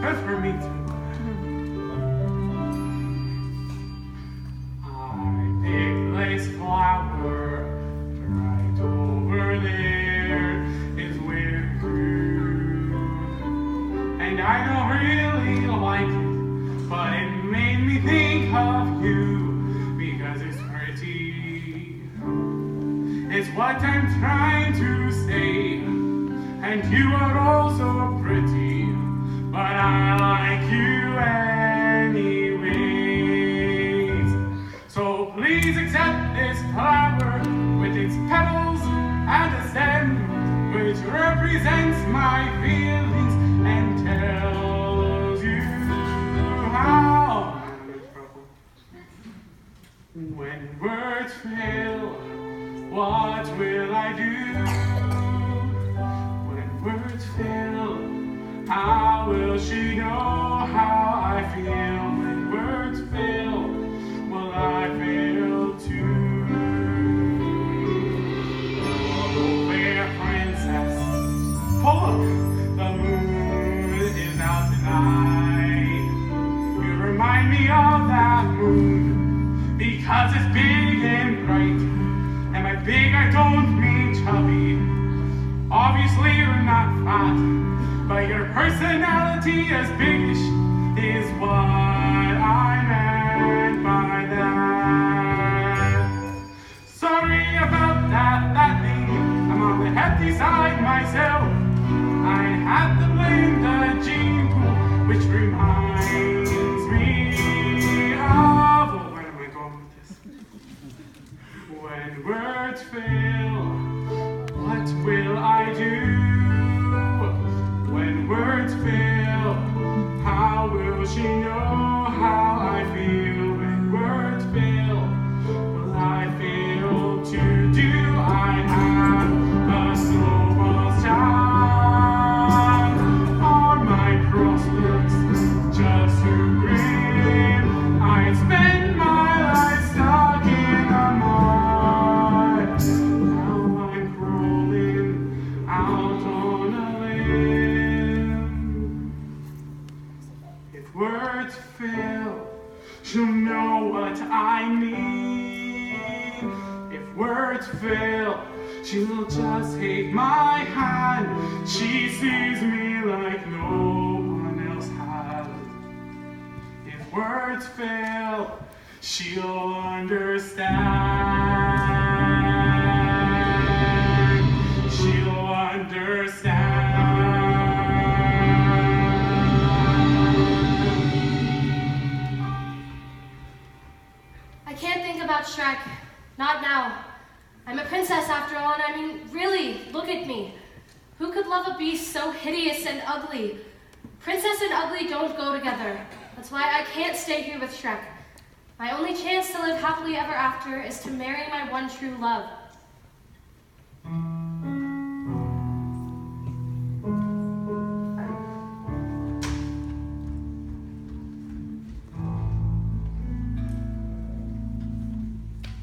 Good for me too. I picked this flower right over there is where it grew. And I don't really like it, but it made me think of you because it's pretty. It's what I'm trying to say. And you are also anyways. So please accept this flower with its petals and a stem, which represents my feelings and tells you how. When words fail, what will I do? When words fail, how will she know because it's big and bright. And by big, I don't mean chubby. Obviously, you're not fat, but your personality is bigish, is what I meant by that. Sorry about that, that thing. I'm on the hefty side myself. I had to blame the gene If words fail, she'll just take my hand. She sees me like no one else has. If words fail, she'll understand. Can't Shrek. Not now. I'm a princess after all, and I mean, really, look at me. Who could love a beast so hideous and ugly? Princess and ugly don't go together. That's why I can't stay here with Shrek. My only chance to live happily ever after is to marry my one true love.